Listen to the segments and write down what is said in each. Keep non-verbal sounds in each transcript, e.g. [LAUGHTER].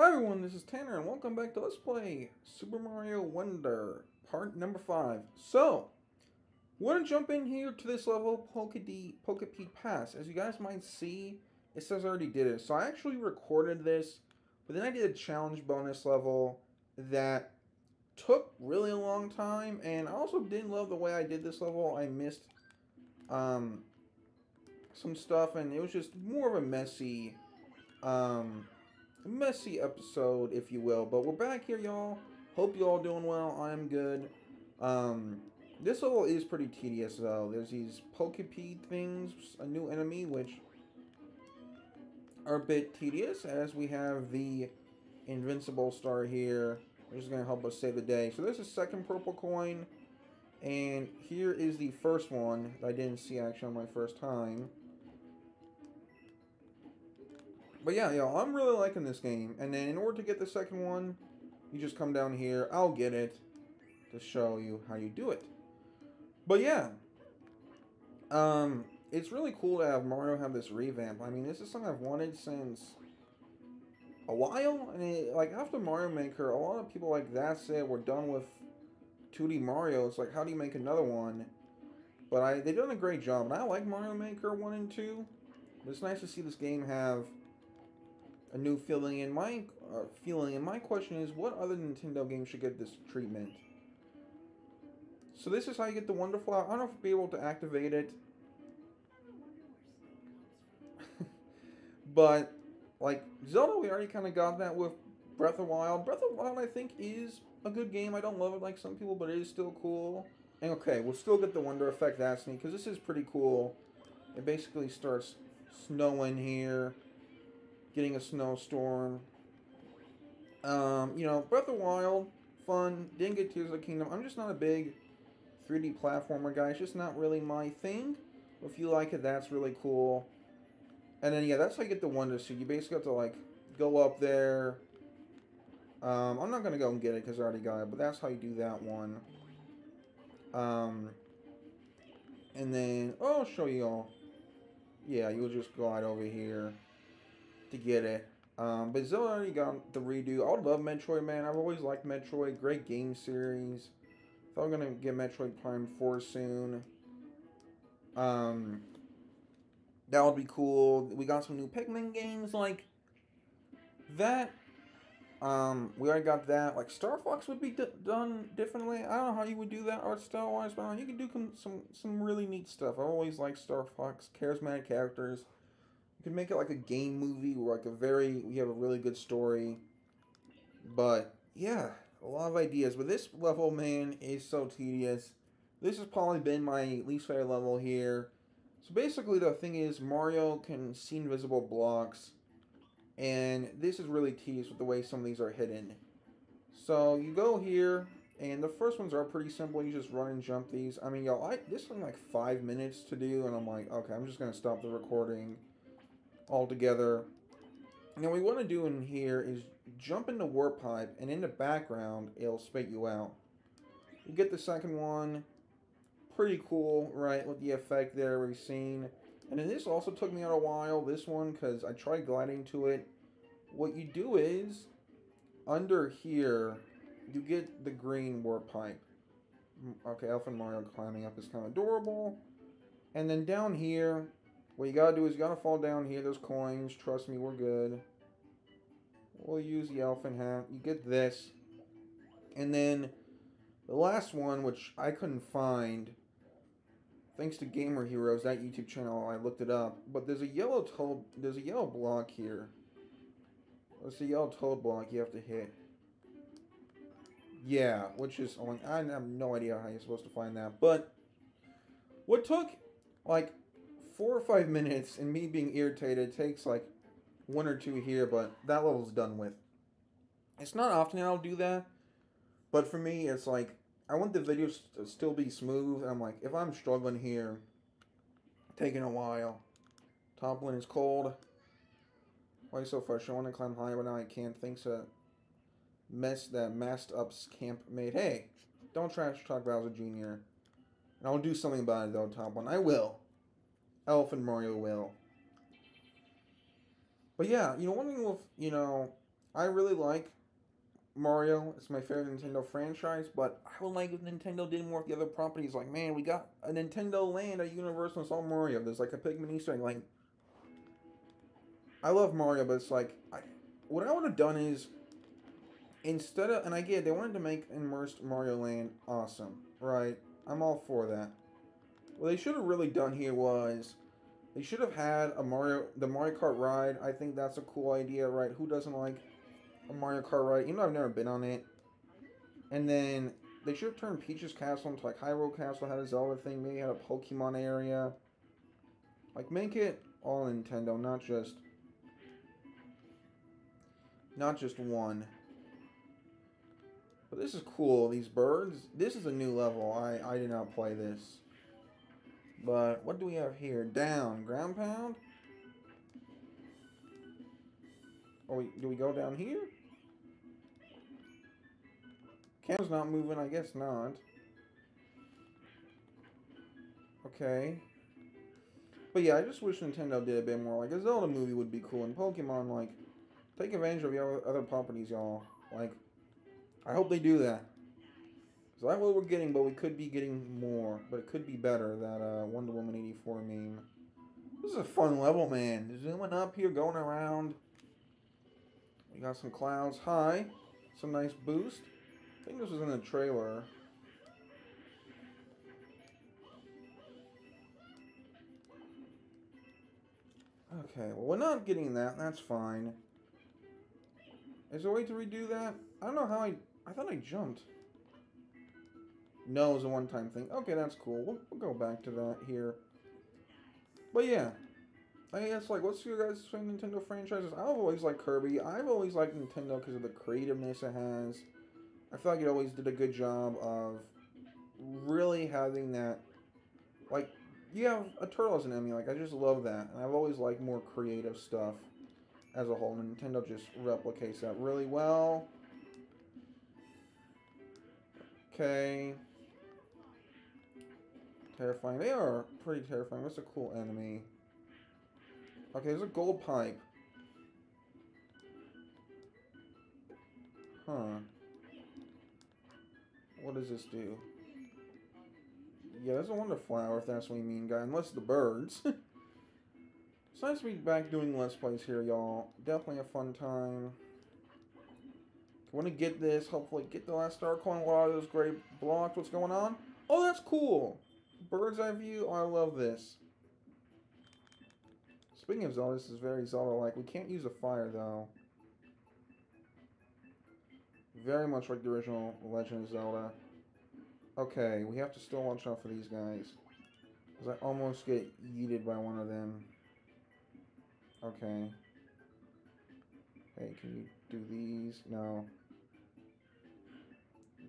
Hi everyone, this is Tanner, and welcome back to Let's Play Super Mario Wonder, part number 5. So, want to jump in here to this level, Poke, D, Pass. As you guys might see, it says I already did it. So I actually recorded this, but then I did a challenge bonus level that took really a long time, and I also didn't love the way I did this level. I missed um, some stuff, and it was just more of a messy... Um, messy episode, if you will. But we're back here, y'all. Hope you all doing well. I'm good. Um, this level is pretty tedious, though. There's these Pokepede things, a new enemy, which are a bit tedious, as we have the Invincible Star here, which is going to help us save the day. So there's a second purple coin, and here is the first one that I didn't see actually on my first time. But yeah, yo, I'm really liking this game. And then in order to get the second one, you just come down here. I'll get it to show you how you do it. But yeah, um, it's really cool to have Mario have this revamp. I mean, this is something I've wanted since a while. And it, like after Mario Maker, a lot of people like that's it. We're done with 2D Mario. It's like, how do you make another one? But I, they've done a great job, and I like Mario Maker 1 and 2. But it's nice to see this game have a new feeling. And my uh, feeling and my question is, what other Nintendo game should get this treatment? So this is how you get the Wonder Flower. I don't know if I'll be able to activate it. [LAUGHS] but, like, Zelda, we already kind of got that with Breath of Wild. Breath of Wild, I think, is a good game. I don't love it like some people, but it is still cool. And okay, we'll still get the Wonder Effect that's neat, because this is pretty cool. It basically starts snowing here getting a snowstorm. Um, you know, Breath of Wild, fun. Didn't get Tears of the Kingdom. I'm just not a big 3D platformer guy. It's just not really my thing. If you like it, that's really cool. And then, yeah, that's how you get the Wonder Seed. You basically have to, like, go up there. Um, I'm not going to go and get it because I already got it, but that's how you do that one. Um, and then, oh, I'll show you all. Yeah, you'll just glide over here to get it. Um, but Zelda already got the redo. I would love Metroid, man. I've always liked Metroid. Great game series. Thought I'm gonna get Metroid Prime 4 soon. Um, that would be cool. We got some new Pikmin games like that. Um, we already got that. Like Star Fox would be done differently. I don't know how you would do that art style wise, but you can do some some really neat stuff. I always like Star Fox, charismatic characters. You could make it like a game movie or like a very, we have a really good story. But yeah, a lot of ideas. But this level, man, is so tedious. This has probably been my least favorite level here. So basically the thing is Mario can see invisible blocks. And this is really tedious with the way some of these are hidden. So you go here, and the first ones are pretty simple. You just run and jump these. I mean, y'all, I this took like five minutes to do, and I'm like, okay, I'm just going to stop the recording all together. Now what we want to do in here is jump into warp pipe and in the background it'll spit you out. You get the second one. Pretty cool, right, with the effect there we've seen. And then this also took me out a while, this one, because I tried gliding to it. What you do is, under here, you get the green warp pipe. Okay, Elephant Mario climbing up is kind of adorable. And then down here, what you gotta do is you gotta fall down here. There's coins. Trust me, we're good. We'll use the elephant hat. You get this. And then the last one, which I couldn't find, thanks to Gamer Heroes, that YouTube channel, I looked it up. But there's a yellow toad, there's a yellow block here. There's a yellow toad block you have to hit. Yeah, which is, I have no idea how you're supposed to find that. But what took, like, four or five minutes and me being irritated takes like one or two here, but that level's done with. It's not often I'll do that, but for me, it's like, I want the video to still be smooth. I'm like, if I'm struggling here, taking a while, top one is cold. Why so frustrated? I want to climb higher, but now I can't. Thanks to mess that messed up camp made. Hey, don't trash talk Bowser Jr. And I'll do something about it though, top one. I will. Elephant Mario will. But yeah, you know, one thing with, you know, I really like Mario. It's my favorite Nintendo franchise, but I would like if Nintendo did more with the other properties. Like, man, we got a Nintendo Land at Universal. It's all Mario. There's like a Pikmin Easter egg. Like, I love Mario, but it's like, I, what I would have done is instead of, and I get they wanted to make immersed Mario Land awesome, right? I'm all for that. What they should have really done here was they should have had a Mario, the Mario Kart ride. I think that's a cool idea, right? Who doesn't like a Mario Kart ride? Even though I've never been on it. And then they should have turned Peach's Castle into like Hyrule Castle, had a Zelda thing, maybe had a Pokemon area. Like make it all Nintendo, not just not just one. But this is cool, these birds. This is a new level. I, I did not play this. But what do we have here? Down. Ground pound? Oh, do we go down here? Cam's not moving. I guess not. Okay. But yeah, I just wish Nintendo did a bit more. Like, a Zelda movie would be cool. And Pokemon, like, take advantage of your other properties, y'all. Like, I hope they do that. So that's what we're getting, but we could be getting more. But it could be better, that uh, Wonder Woman 84 meme. This is a fun level, man. Zooming up here, going around. We got some clouds. High. Some nice boost. I think this was in the trailer. Okay, well, we're not getting that. That's fine. Is there a way to redo that? I don't know how I... I thought I jumped. No, it was a one-time thing. Okay, that's cool. We'll, we'll, go back to that here. But yeah. I guess, like, what's your guys' favorite Nintendo franchises? I've always liked Kirby. I've always liked Nintendo because of the creativeness it has. I feel like it always did a good job of really having that, like, you have a turtle as an enemy. Like, I just love that. And I've always liked more creative stuff as a whole. Nintendo just replicates that really well. Okay. Terrifying. They are pretty terrifying. What's a cool enemy? Okay, there's a gold pipe. Huh. What does this do? Yeah, there's a wonder flower, if that's what you mean, guy. Unless the birds. [LAUGHS] it's nice to be back doing Let's Plays here, y'all. Definitely a fun time. Want to get this, hopefully get the last star coin while those gray blocks. What's going on? Oh, that's cool. Bird's eye view. Oh, I love this. Speaking of Zelda, this is very Zelda-like. We can't use a fire, though. Very much like the original Legend of Zelda. Okay, we have to still watch out for these guys. Because I almost get yeeted by one of them. Okay. Hey, can you do these? No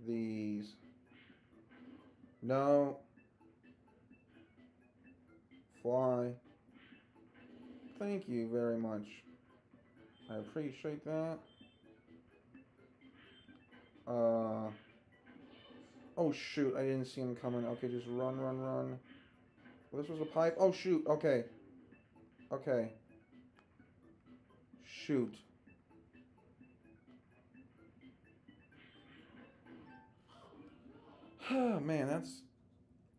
these. No. Fly. Thank you very much. I appreciate that. Uh. Oh shoot, I didn't see him coming. Okay, just run, run, run. Well, this was a pipe. Oh shoot, okay. Okay. Shoot. [SIGHS] Man, that's...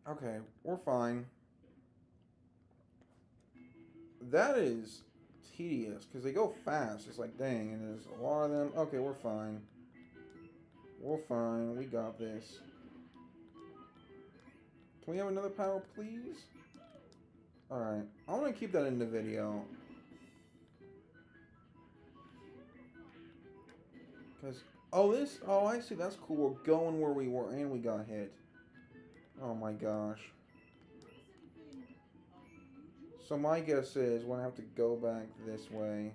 Okay, we're fine. That is tedious, because they go fast. It's like, dang, and there's a lot of them. Okay, we're fine. We're fine. We got this. Can we have another power, please? Alright. I want to keep that in the video. Because Oh, this? Oh, I see. That's cool. We're going where we were, and we got hit. Oh my gosh. So my guess is to have to go back this way.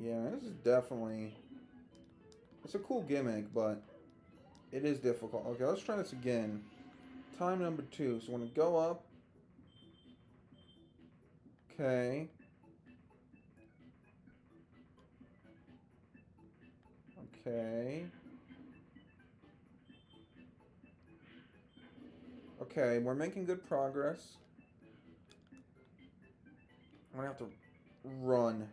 Yeah, this is definitely... It's a cool gimmick, but it is difficult. Okay, let's try this again. Time number two. So we're going to go up. Okay. Okay. Okay, we're making good progress. I'm gonna have to run.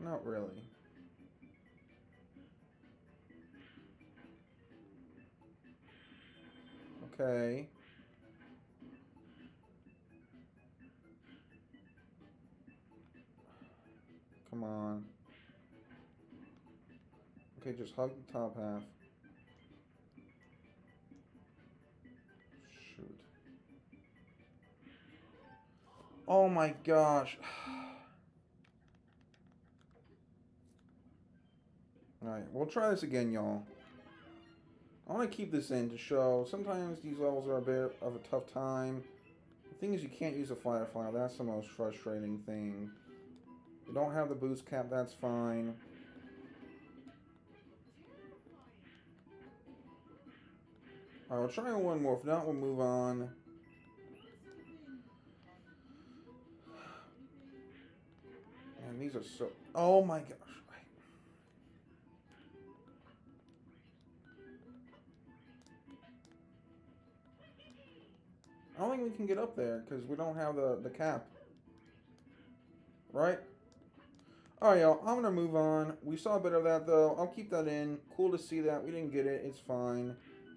Not really. Okay. Come on. Okay, just hug the top half. Oh my gosh. [SIGHS] Alright, we'll try this again, y'all. I want to keep this in to show sometimes these levels are a bit of a tough time. The thing is you can't use a Firefly. That's the most frustrating thing. You don't have the boost cap, that's fine. Alright, we'll try one more. If not, we'll move on. These are so... Oh my gosh. I don't think we can get up there because we don't have the, the cap. Right? Alright, y'all. I'm going to move on. We saw a bit of that, though. I'll keep that in. Cool to see that. We didn't get it. It's fine.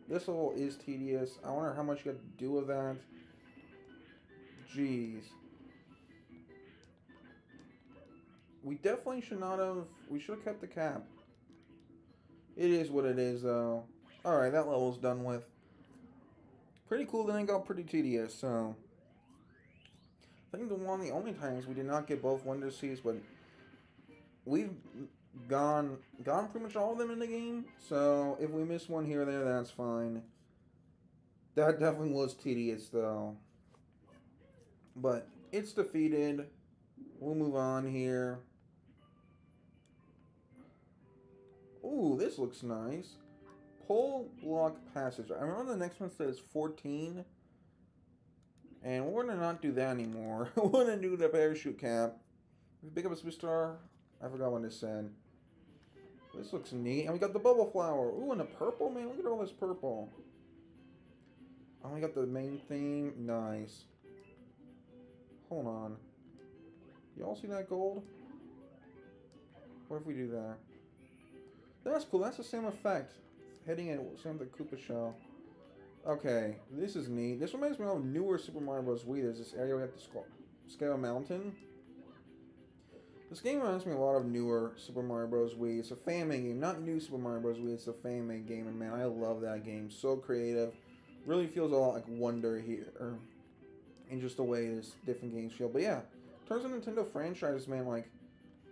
This level is tedious. I wonder how much you got to do with that. Jeez. We definitely should not have... We should have kept the cap. It is what it is, though. Alright, that level's done with pretty cool, then it got pretty tedious, so... I think the one of the only times we did not get both Wonder Seeds, but we've gone gone pretty much all of them in the game, so if we miss one here or there, that's fine. That definitely was tedious, though. But it's defeated. We'll move on here. Ooh, this looks nice. Pole block passage. I remember the next one says 14. And we're to not do that anymore. [LAUGHS] we're to do the parachute cap. We pick up a superstar. I forgot what it said. This looks neat. And we got the bubble flower. Ooh, and the purple, man. Look at all this purple. Oh, we got the main theme. Nice. Hold on. Y'all see that gold? What if we do that? That's cool. That's the same effect heading in some of the Koopa Shell. Okay, this is neat. This reminds me of newer Super Mario Bros. Wii. There's this area we have to scale a mountain. This game reminds me a lot of newer Super Mario Bros. Wii. It's a fan made game, not new Super Mario Bros. Wii. It's a fan made game, and man, I love that game. So creative. Really feels a lot like Wonder here, in just the way this different games feel. But yeah, in terms of Nintendo franchises, man, like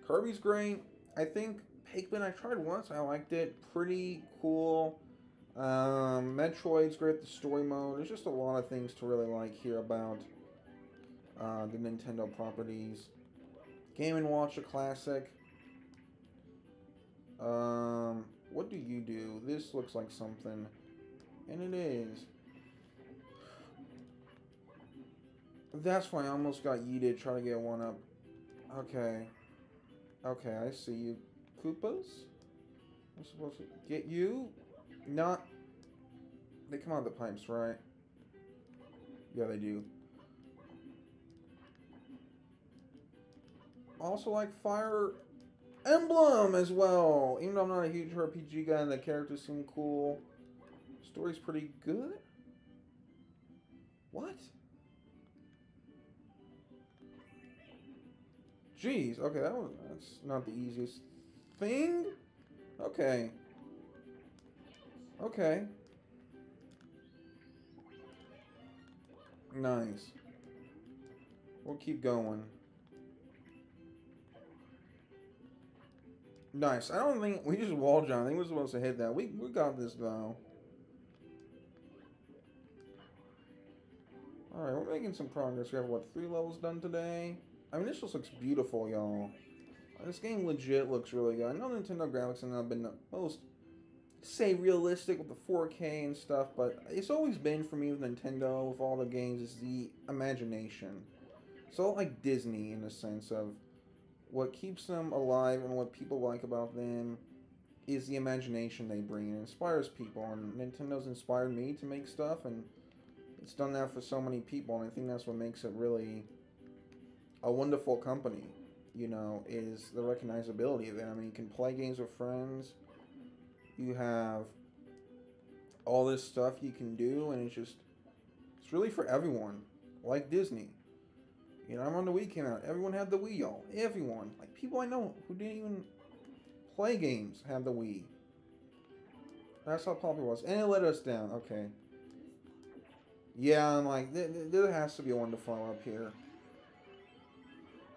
Kirby's great. I think Pikmin I tried once. I liked it. Pretty cool. Um, Metroid's great. The story mode. There's just a lot of things to really like here about uh, the Nintendo properties. Game & Watch, a classic. Um, what do you do? This looks like something. And it is. That's why I almost got yeeted trying to get one up. Okay. Okay, I see you. Koopas? I'm supposed to get you? Not... They come out of the pipes, right? Yeah, they do. Also like Fire Emblem as well. Even though I'm not a huge RPG guy and the characters seem cool. Story's pretty good. What? Jeez, okay, that was that's not the easiest thing? Okay. Okay. Nice. We'll keep going. Nice. I don't think we just wall jump. I think we're supposed to hit that. We we got this though. Alright, we're making some progress. We have what, three levels done today? I mean this just looks beautiful, y'all. This game legit looks really good. I know Nintendo graphics have not been the most, say, realistic with the 4K and stuff, but it's always been for me with Nintendo, with all the games, is the imagination. So like Disney in the sense of what keeps them alive and what people like about them is the imagination they bring. It inspires people, and Nintendo's inspired me to make stuff, and it's done that for so many people, and I think that's what makes it really a wonderful company. You know, is the recognizability of it. I mean, you can play games with friends. You have all this stuff you can do, and it's just, it's really for everyone. Like Disney. You know, I'm on the Wii came out. Everyone had the Wii, y'all. Everyone. Like, people I know who didn't even play games had the Wii. That's how popular it was. And it let us down. Okay. Yeah, I'm like, there, there has to be one to follow up here.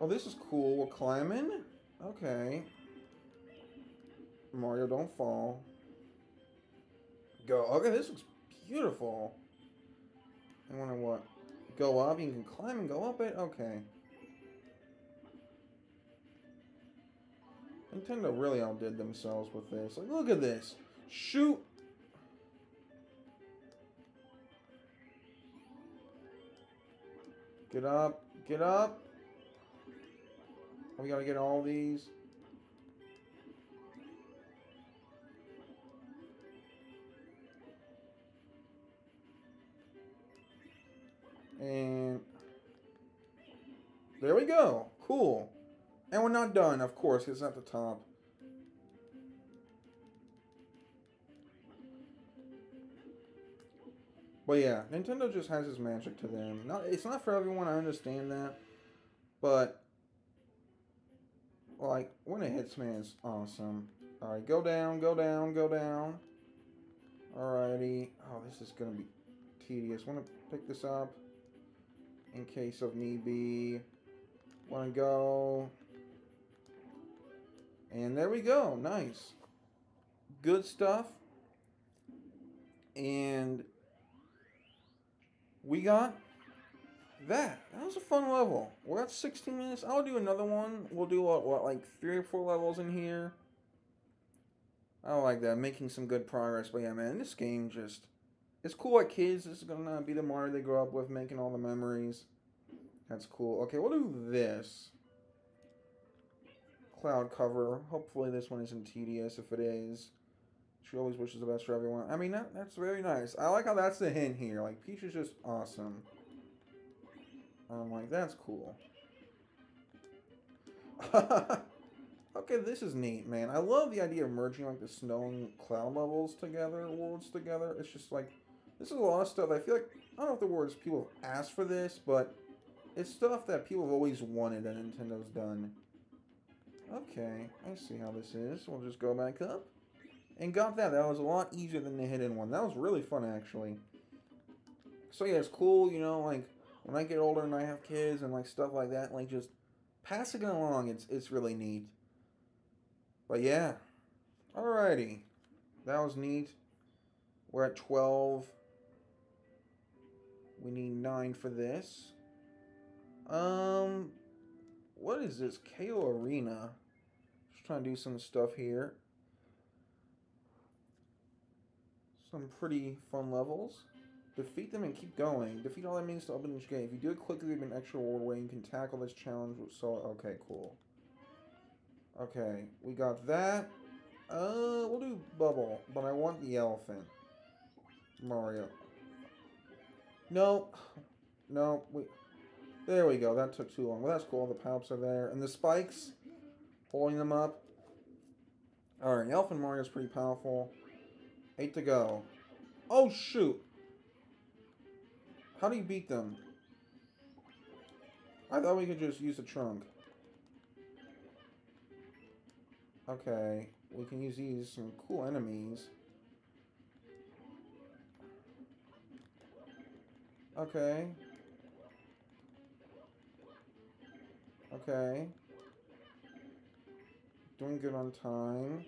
Oh, this is cool. We're climbing? Okay. Mario, don't fall. Go. Okay, this looks beautiful. I wonder what. Go up? You can climb and go up it? Okay. Nintendo really outdid themselves with this. Like, look at this. Shoot! Get up. Get up. We gotta get all these. And there we go. Cool. And we're not done, of course, it's at the top. But yeah, Nintendo just has its magic to them. Not, it's not for everyone, I understand that. But, like, when it hits me, it's awesome. Alright, go down, go down, go down. Alrighty. Oh, this is to be tedious. Want to pick this up in case of need be. Want to go. And there we go. Nice. Good stuff. And we got that. That was a fun level. We're at 16 minutes. I'll do another one. We'll do, what, what like three or four levels in here. I like that. Making some good progress. But yeah, man, this game just... It's cool at kids. This is to be the Mario they grow up with, making all the memories. That's cool. Okay, we'll do this. Cloud cover. Hopefully this one isn't tedious. If it is, she always wishes the best for everyone. I mean, that, that's very nice. I like how that's the hint here. Like, Peach is just awesome. I'm like, that's cool. [LAUGHS] okay, this is neat, man. I love the idea of merging, like, the snow and cloud levels together, worlds together. It's just, like, this is a lot of stuff. I feel like, I don't know if the words people asked for this, but it's stuff that people have always wanted and Nintendo's done. Okay, I see how this is. We'll just go back up. And got that. That was a lot easier than the hidden one. That was really fun, actually. So yeah, it's cool, you know, like, when I get older and I have kids and, like, stuff like that, like, just passing it along, it's, it's really neat. But yeah. Alrighty. That was neat. We're at 12. We need 9 for this. Um, what is this? KO Arena. Just trying to do some stuff here. Some pretty fun levels. Defeat them and keep going. Defeat all enemies to open each gate. If you do it quickly, you an extra reward way. You can tackle this challenge. So, okay, cool. Okay, we got that. Uh, we'll do Bubble, but I want the elephant. Mario. No. No, we... There we go. That took too long. Well, that's cool. The palps are there. And the spikes, holding them up. Alright, Elephant Mario's pretty powerful. Eight to go. Oh, shoot. How do you beat them? I thought we could just use the trunk. Okay. We can use these. Some cool enemies. Okay. Okay. Doing good on time.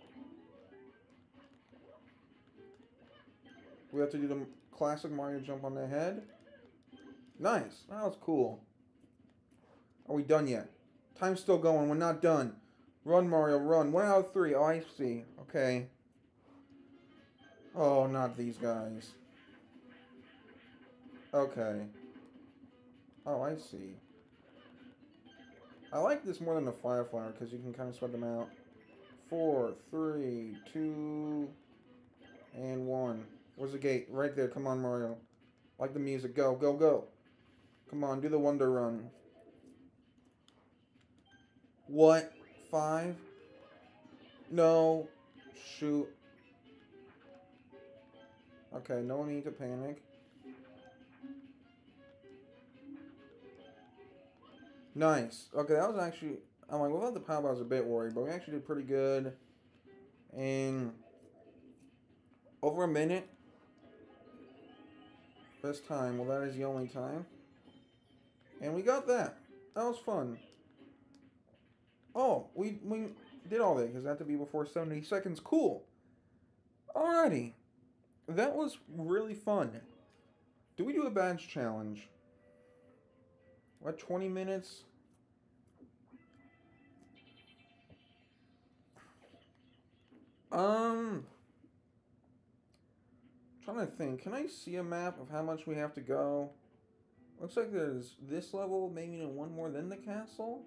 We have to do the classic Mario jump on the head. Nice. That was cool. Are we done yet? Time's still going. We're not done. Run, Mario, run. One out of three. Oh, I see. Okay. Oh, not these guys. Okay. Oh, I see. I like this more than the Fire Flower because you can kind of spread them out. Four, three, two, and one. Where's the gate? Right there. Come on, Mario. Like the music. Go, go, go. Come on, do the Wonder Run. What? Five? No. Shoot. Okay, no need to panic. Nice. Okay, that was actually... I'm like, without the power, I was a bit worried, but we actually did pretty good. And... over a minute. Best time. Well, that is the only time. And we got that. That was fun. Oh, we, we did all that because that had to be before 70 seconds. Cool. Alrighty. That was really fun. Do we do a badge challenge? What, 20 minutes? Um, trying to think. Can I see a map of how much we have to go? Looks like there's this level, maybe one more than the castle.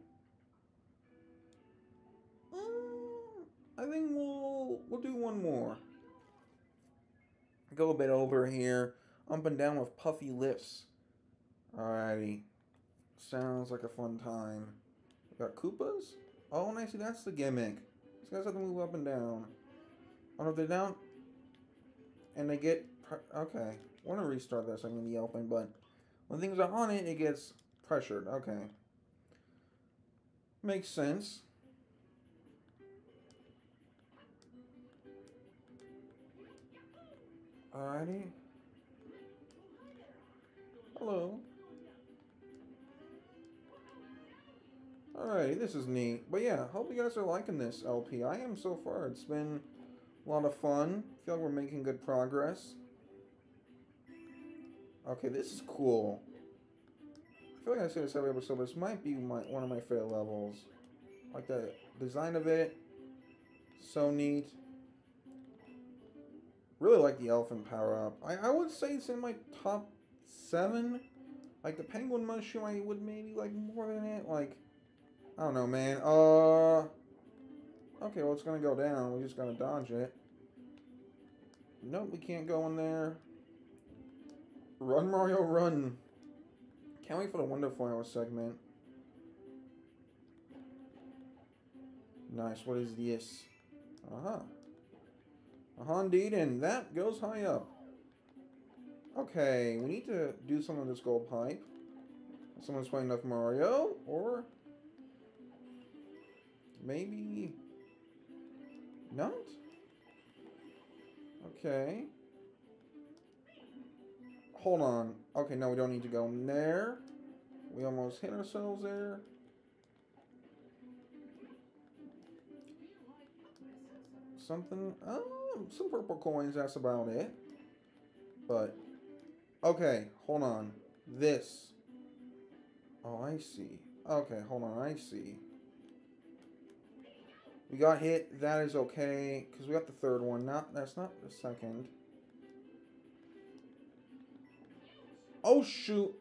Um, I think we'll we'll do one more. Go a bit over here, up and down with puffy lips. Alrighty, sounds like a fun time. We got Koopas. Oh, see that's the gimmick. These guys have to move up and down. Oh, if they're down and they get okay. I want to restart this. I'm gonna be yelping, but when things are on it, it gets pressured. Okay, makes sense. Alrighty. Hello. Alrighty, this is neat. But yeah, hope you guys are liking this LP. I am so far. It's been a lot of fun. feel like we're making good progress. Okay, this is cool. I feel like I say this every episode, but this might be my one of my favorite levels. Like the design of it. So neat. Really like the elephant power up. I, I would say it's in my top seven. Like the penguin mushroom, I would maybe like more than it. Like, I don't know, man. Uh, Okay, well, it's to go down. We just got to dodge it. Nope, we can't go in there. Run, Mario, run. Can't wait for the Wonder Flower segment. Nice, what is this? Uh-huh. Uh-huh, indeed, and that goes high up. Okay, we need to do some of this gold pipe. Someone's playing enough Mario, or... Maybe... Not? Okay. Hold on. Okay, no, we don't need to go there. We almost hit ourselves there. Something. Um, some purple coins, that's about it. But, okay, hold on. This. Oh, I see. Okay, hold on, I see. We got hit. That is okay. Because we got the third one. Not That's not the second. Oh, shoot.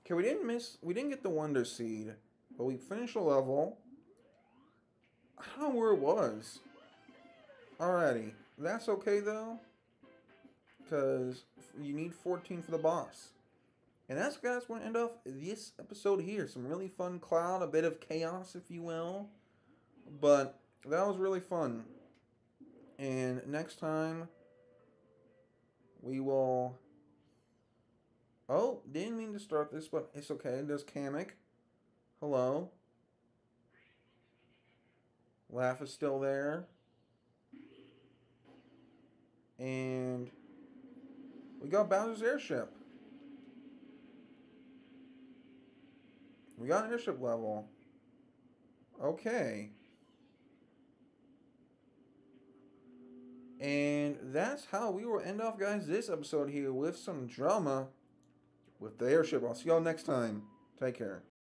Okay, we didn't miss... We didn't get the Wonder Seed. But we finished the level. I don't know where it was. Alrighty. That's okay, though. Because you need 14 for the boss. And that's, guys, to end off this episode here. Some really fun cloud. A bit of chaos, if you will. But that was really fun. And next time, we will... Oh, didn't mean to start this, but it's okay. There's Kamek. Hello. Laugh is still there. And we got Bowser's airship. We got an airship level. Okay. And that's how we will end off, guys, this episode here with some drama with the airship. I'll see y'all next time. Take care.